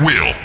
Will.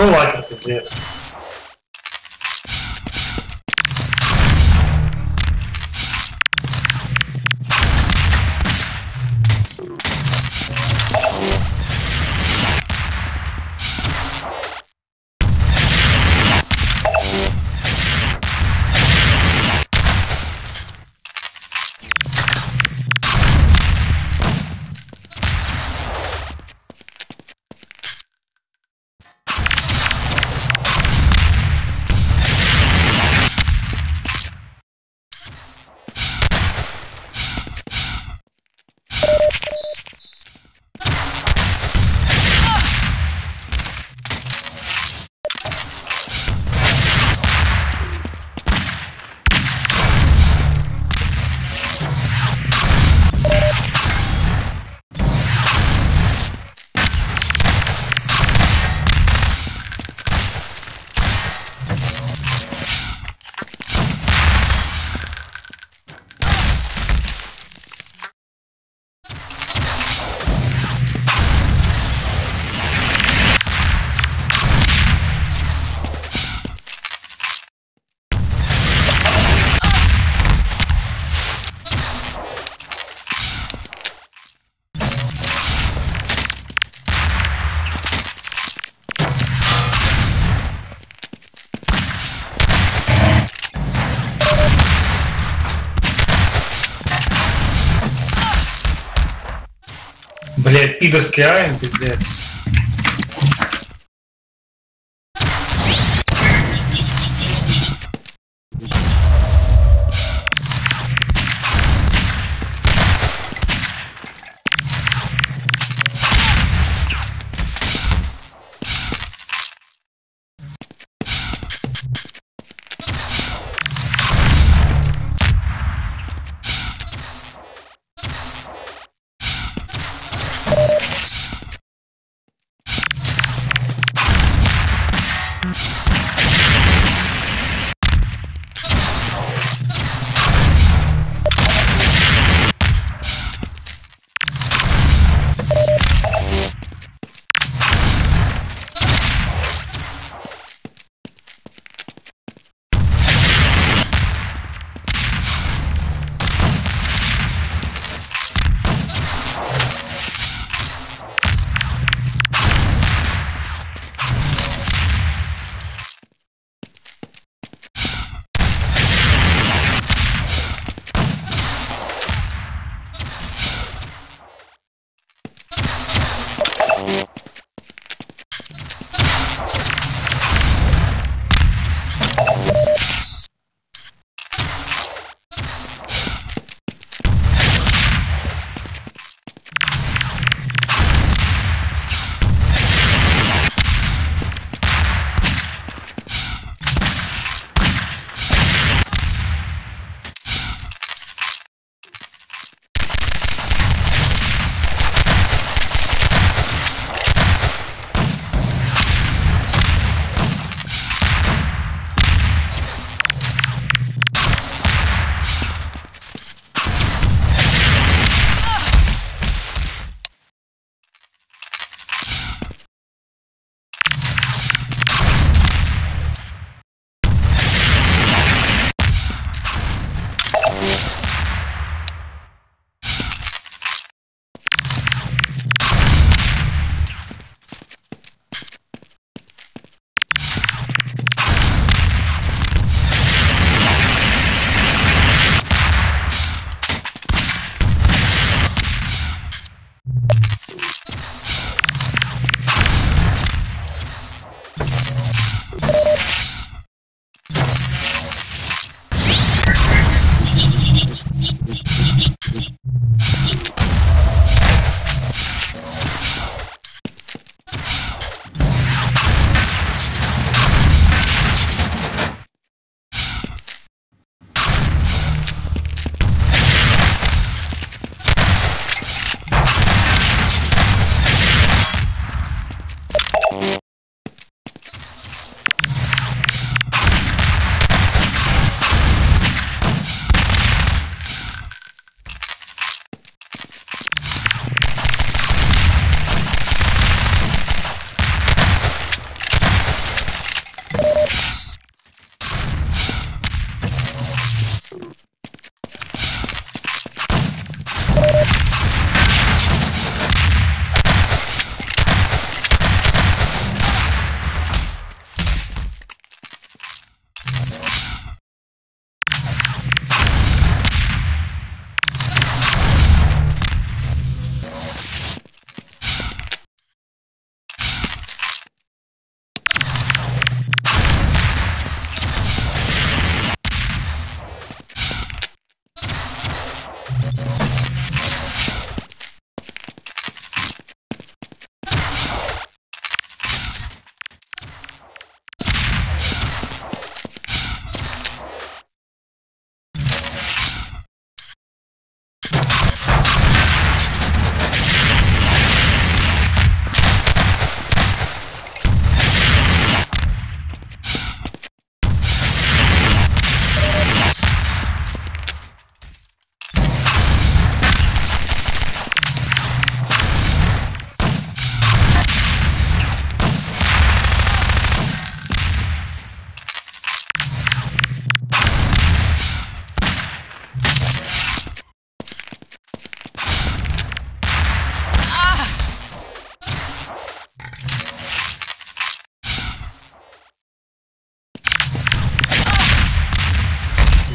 Такой лакер, пиздец. Пидорский айн, пиздец.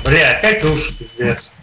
Бля, опять уши, пиздец.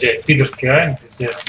Блять, пидорский айн, пиздец.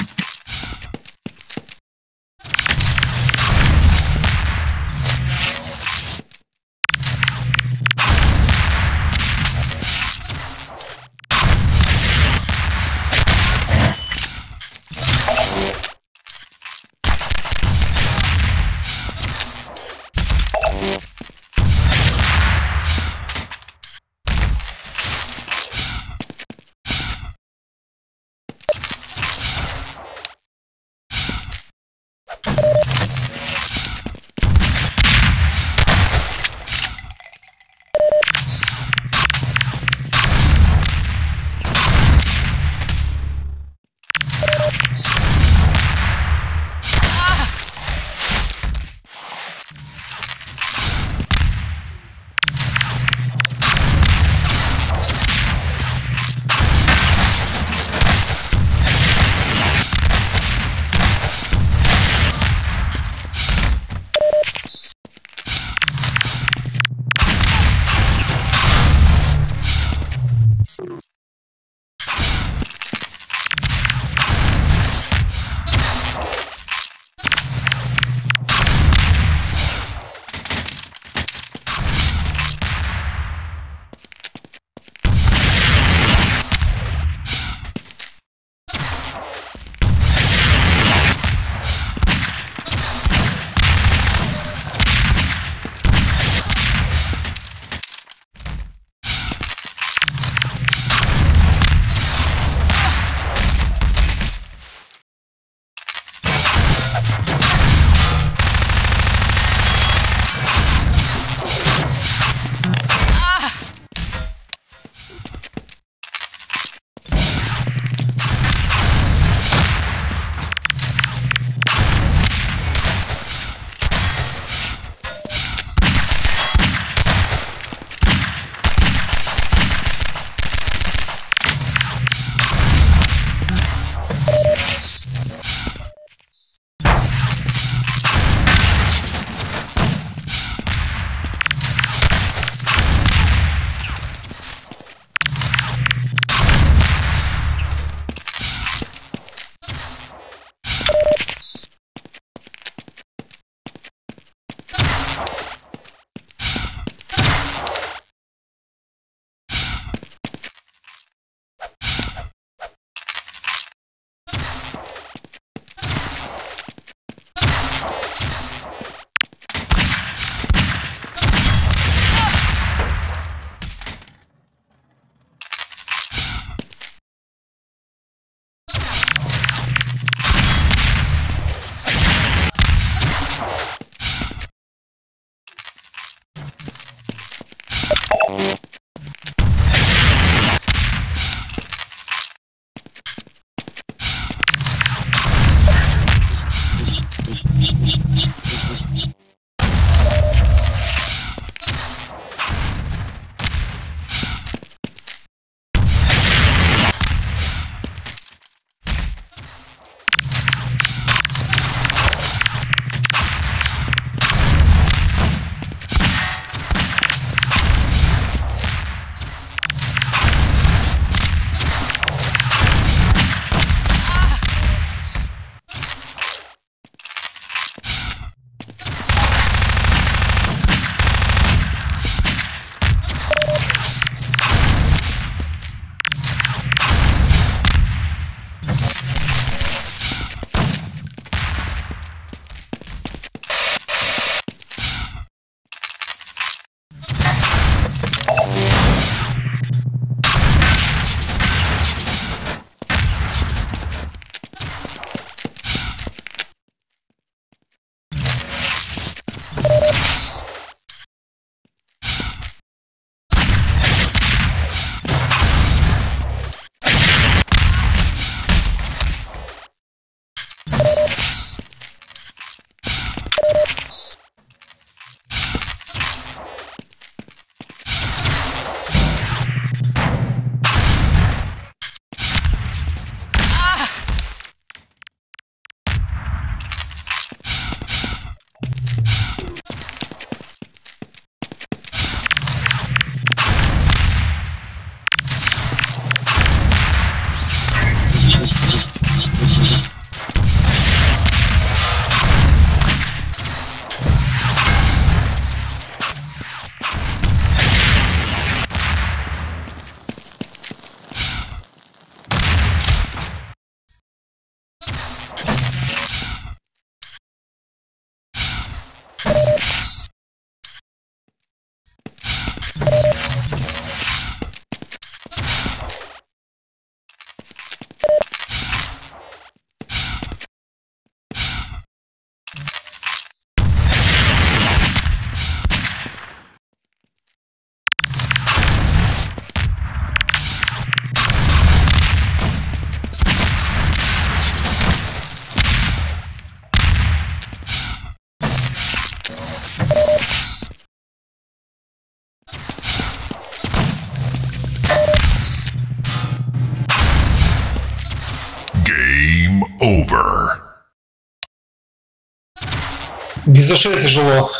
Ушей тяжело.